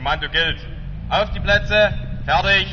Kommando gilt. Auf die Plätze, fertig.